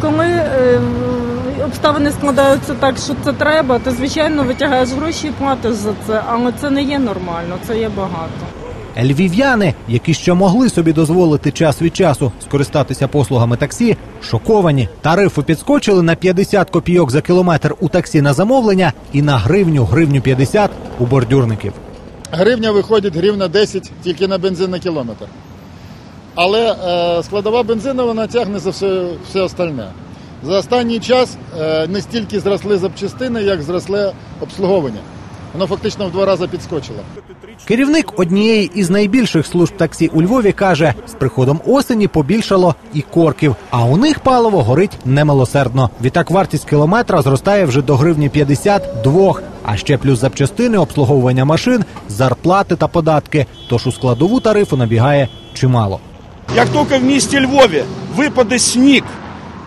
Коли е, обставини складаються так, що це треба, ти звичайно витягаєш гроші і платиш за це, але це не є нормально, це є багато. Львів'яни, які ще могли собі дозволити час від часу скористатися послугами таксі, шоковані. Тарифи підскочили на 50 копійок за кілометр у таксі на замовлення і на гривню, гривню 50 у бордюрників. Гривня виходить гривна 10 тільки на бензин на кілометр. Але е, складова бензину вона тягне за все, все остальне. За останній час е, не стільки зросли запчастини, як зросле обслуговування. Воно фактично в два рази підскочило. Керівник однієї із найбільших служб таксі у Львові каже: з приходом осені побільшало і корків, а у них паливо горить немилосердно. Відтак вартість кілометра зростає вже до гривні 52, а ще плюс запчастини, обслуговування машин, зарплати та податки. Тож у складову тарифу набігає чимало. Як тільки в місті Львові випаде сніг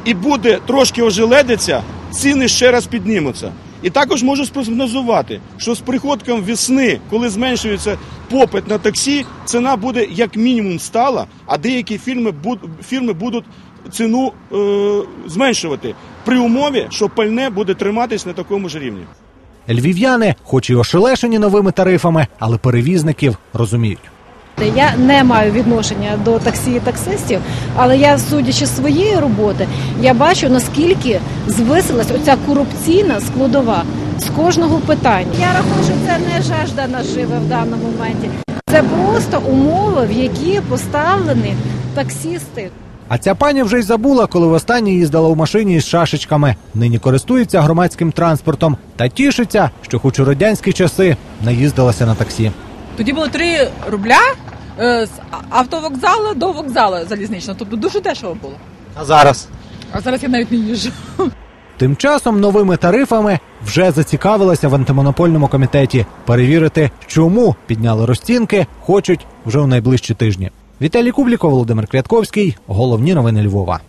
і буде трошки ожеледиця, ціни ще раз піднімуться. І також можу спрогнозувати, що з приходом весни, коли зменшується попит на таксі, ціна буде як мінімум стала, а деякі фірми, фірми будуть ціну е, зменшувати при умові, що пальне буде триматись на такому ж рівні. Львів'яни, хоч і ошелешені новими тарифами, але перевізників розуміють. Я не маю відношення до таксі і таксистів, але я, судячи з своєї роботи, я бачу наскільки звисилась оця корупційна складова з кожного питання. Я рахую, що це не жажда наживи в даному моменті. Це просто умови, в які поставлені таксісти. А ця пані вже й забула, коли востаннє їздила у машині із шашечками. Нині користується громадським транспортом та тішиться, що хоч у радянські часи наїздилася на таксі. Тоді було 3 рубля з автовокзалу до вокзалу залізничного. Тобто дуже дешево було. А зараз А зараз я навіть не їжджу. тим часом новими тарифами вже зацікавилася в антимонопольному комітеті. Перевірити, чому підняли розцінки, хочуть вже у найближчі тижні. Віталій Кубліко, Володимир Квятковський. Головні новини Львова.